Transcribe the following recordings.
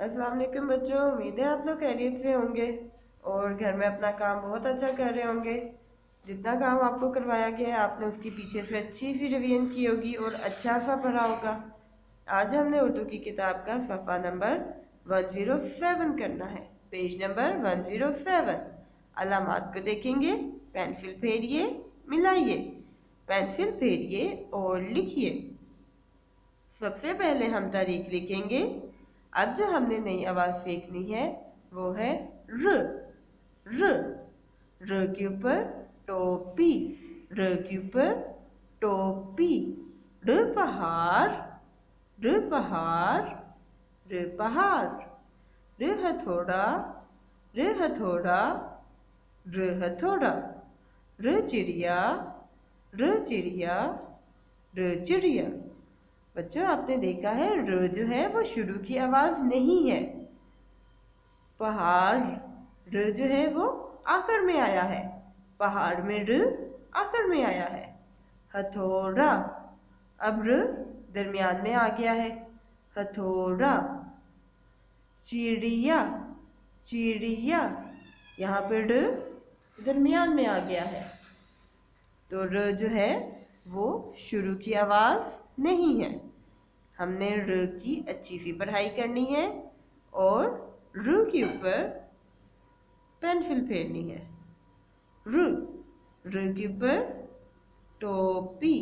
वालेकुम बच्चों, उम्मीद है आप लोग खैरियत से होंगे और घर में अपना काम बहुत अच्छा कर रहे होंगे। जितना काम आपको करवाया गया है, आपने उसकी पीछे से अच्छी सी रिवीजन की होगी और अच्छा सा पढ़ा होगा। आज हमने उर्दू की किताब का सफ़ा नंबर 107 करना है। पेज नंबर 107 अलामत को देखेंगे, पेंसिल फेरिए, मिलाइए। पेंसिल फेरिए और लिखिए। सबसे पहले हम तारीख लिखेंगे अब जो हमने नई आवाज़ फेंकनी है, वो है र। र। र के ऊपर टोपी। र के ऊपर टोपी। र पहाड़। र पहाड़। र पहाड़। र हथौड़ा। र हथौड़ा। र हथौड़ा। र चिड़िया। र चिड़िया। र चिड़िया। बच्चों, आपने देखा है, र, जो है, वो शुरू की आवाज़ नहीं है। पहाड़, र, जो है, वो आकर में आया है। पहाड़ में र, आकर में आया है। हथौड़ा, अब र, दरमियान में आ गया है। हथौड़ा, चिड़िया चिड़िया, यहाँ पर र, दरमियान में आ गया है। तो र, जो है, वो शुरू की आवाज़ नहीं है। हमने र की अच्छी सी पढ़ाई करनी है और रू के ऊपर पेंसिल फेरनी है। रू रू के ऊपर टोपी।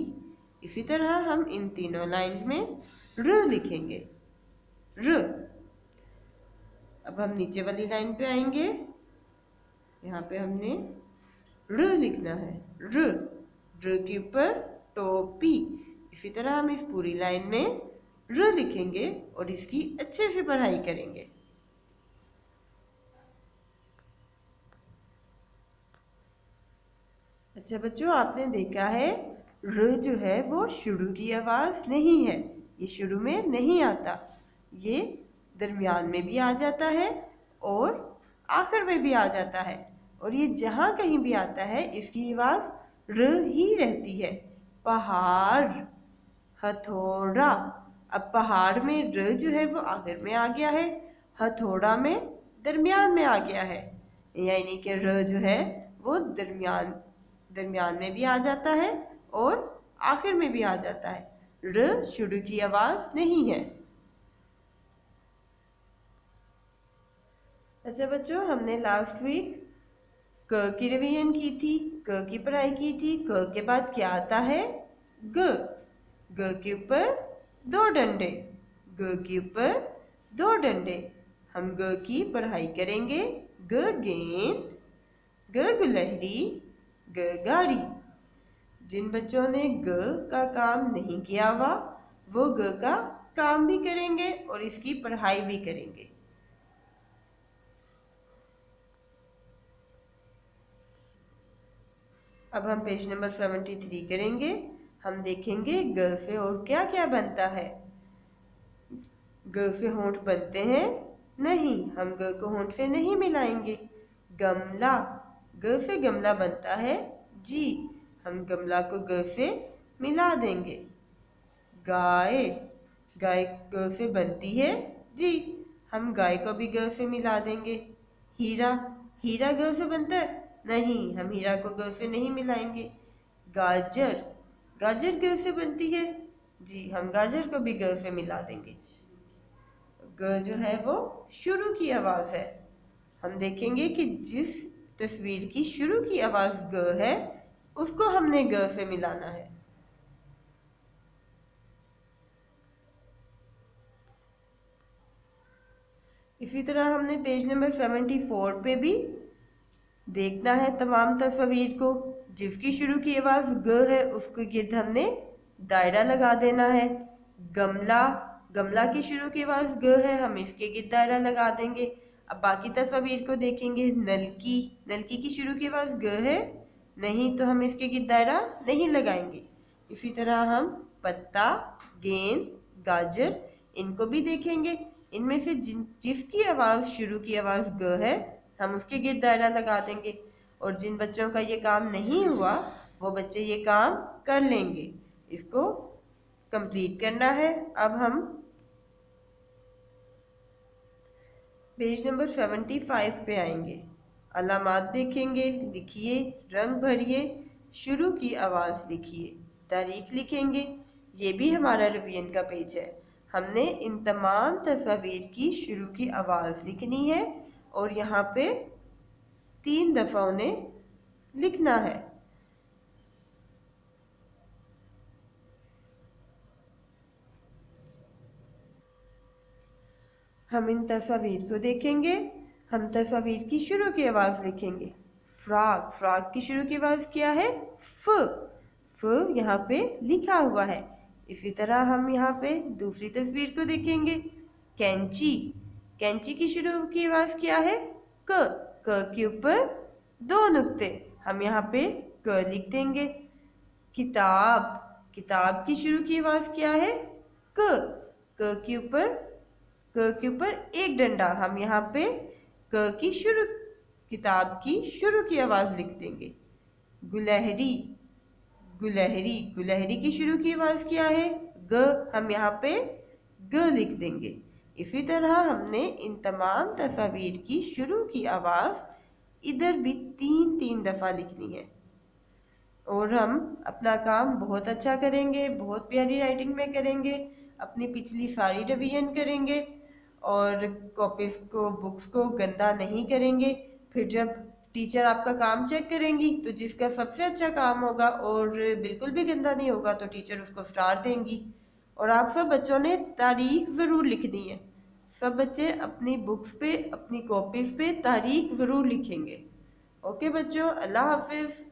इसी तरह हम इन तीनों लाइंस में र लिखेंगे। र, अब हम नीचे वाली लाइन पे आएँगे। यहाँ पे हमने र लिखना है। र र के ऊपर टोपी। इसी तरह हम इस पूरी लाइन में र लिखेंगे और इसकी अच्छे से पढ़ाई करेंगे। अच्छा बच्चों, आपने देखा है, र जो है वो शुरू की आवाज़ नहीं है, ये शुरू में नहीं आता। ये दरमियान में भी आ जाता है और आखिर में भी आ जाता है। और ये जहाँ कहीं भी आता है, इसकी आवाज़ र ही रहती है। पहाड़, हथौड़ा। अब पहाड़ में र जो है वो आखिर में आ गया है, हथौड़ा में दरमियान में आ गया है। यानी कि र जो है वो दरमियान दरमियान में भी आ जाता है और आखिर में भी आ जाता है। र शुरू की आवाज़ नहीं है। अच्छा बच्चों, हमने लास्ट वीक क की रिवीजन की थी, क की पढ़ाई की थी, क के बाद क्या आता है? ग। ग के ऊपर दो डंडे। ग के ऊपर दो डंडे। हम ग की पढ़ाई करेंगे। ग गेंद, ग गुलहरी, ग गाड़ी। जिन बच्चों ने ग का काम नहीं किया हुआ, वो ग का काम भी करेंगे और इसकी पढ़ाई भी करेंगे। अब हम पेज नंबर सेवेंटी थ्री करेंगे। हम देखेंगे ग से और क्या क्या बनता है। ग से होंठ बनते हैं? नहीं, हम ग को होंठ से नहीं मिलाएँगे। गमला ग से गमला बनता है? जी, हम गमला को ग से मिला देंगे। गाय गाय ग से बनती है? जी, हम गाय को भी ग से मिला देंगे। हीरा हीरा ग से बनता है? नहीं, हम हीरा को ग से नहीं मिलाएँगे। गाजर गाजर ग से बनती है? जी। हम गाजर को भी ग से मिला देंगे। ग जो है वो शुरू की आवाज़ है। हम देखेंगे कि जिस तस्वीर की शुरू की आवाज़ ग है उसको हमने ग से मिलाना है। इसी तरह हमने पेज नंबर सेवेंटी फोर पे भी देखना है तमाम तस्वीर को। जिसकी शुरू की आवाज़ ग है उसके गिर्द हमने दायरा लगा देना है। गमला गमला की शुरू की आवाज़ ग है, हम इसके गिर्द दायरा लगा देंगे। अब बाकी तस्वीर को देखेंगे, नलकी नलकी की शुरू की आवाज़ ग है। नहीं तो हम इसके गिर्द दायरा नहीं लगाएँगे। इसी तरह हम पत्ता, गेंद, गाजर, इनको भी देखेंगे। इनमें से जिन जिसकी आवाज़, शुरू की आवाज़ ग है हम उसके गिर दायरा लगा देंगे। और जिन बच्चों का ये काम नहीं हुआ, वो बच्चे ये काम कर लेंगे। इसको कंप्लीट करना है। अब हम पेज नंबर सेवेंटी फाइव पे आएँगे। अलामत देखेंगे, लिखिए, रंग भरिए, शुरू की आवाज़ लिखिए, तारीख लिखेंगे। ये भी हमारा रिवीजन का पेज है। हमने इन तमाम तस्वीर की शुरू की आवाज़ लिखनी है। और यहाँ पे तीन दफ़ा उन्हें लिखना है। हम इन तस्वीर को देखेंगे, हम तस्वीर की शुरू की आवाज़ लिखेंगे। फ्राक फ्राक की शुरू की आवाज़ क्या है? फ फ यहाँ पे लिखा हुआ है। इसी तरह हम यहाँ पे दूसरी तस्वीर को देखेंगे। कैंची कैंची की शुरू की आवाज़ क्या है? क क के ऊपर दो नुक्ते। हम यहाँ पे क लिख देंगे। किताब। किताब की शुरू की आवाज़ क्या है? क। क के ऊपर, क के ऊपर एक डंडा। हम यहाँ पे क की शुरू, किताब की शुरू की आवाज़ लिख देंगे। गुलहरी। गुलहरी। गुलहरी की शुरू की आवाज़ क्या है? ग। हम यहाँ पे ग लिख देंगे। इसी तरह हमने इन तमाम तस्वीर की शुरू की आवाज़ इधर भी तीन तीन दफ़ा लिखनी है। और हम अपना काम बहुत अच्छा करेंगे, बहुत प्यारी राइटिंग में करेंगे, अपनी पिछली सारी रिवीजन करेंगे और कॉपीज़ को बुक्स को गंदा नहीं करेंगे। फिर जब टीचर आपका काम चेक करेंगी तो जिसका सबसे अच्छा काम होगा और बिल्कुल भी गंदा नहीं होगा तो टीचर उसको स्टार देंगी। और आप सब बच्चों ने तारीख ज़रूर लिखनी है। सब बच्चे अपनी बुक्स पे, अपनी कॉपीज़ पे तारीख ज़रूर लिखेंगे। ओके बच्चों, अल्लाह हाफिज़।